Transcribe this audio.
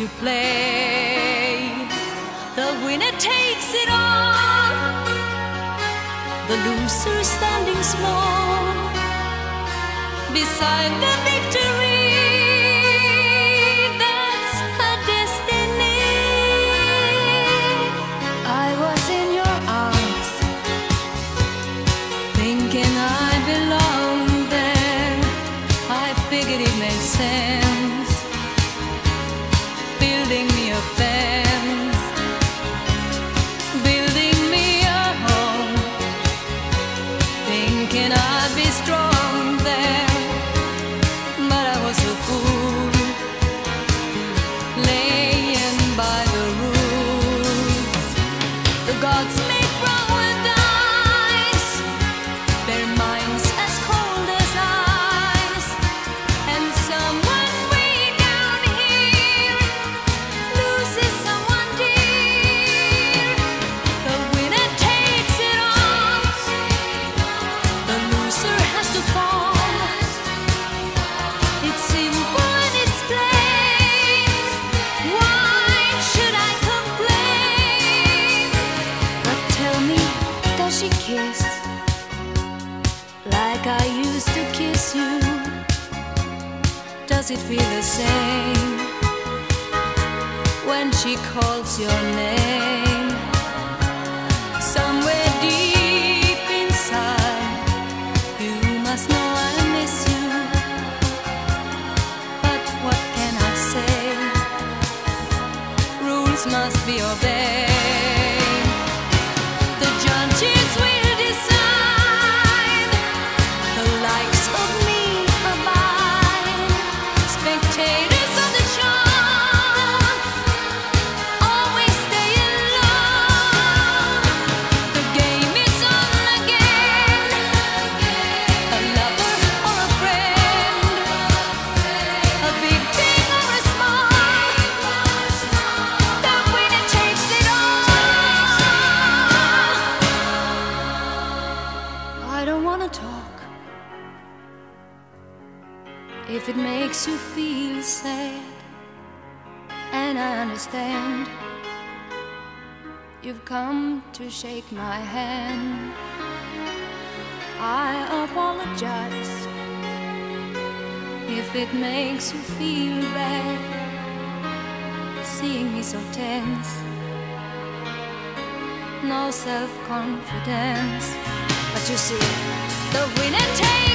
to play. The winner takes it all, the loser standing small beside the victory. That's destiny. I was in your arms, thinking I belonged there. I figured it made sense, The to kiss you? Does it feel the same when she calls your name? Somewhere deep inside, you must know I miss you. But what can I say? Rules must be obeyed. If it makes you feel sad, and I understand, you've come to shake my hand. I apologize if it makes you feel bad, seeing me so tense, no self confidence. But you see, the winner takes.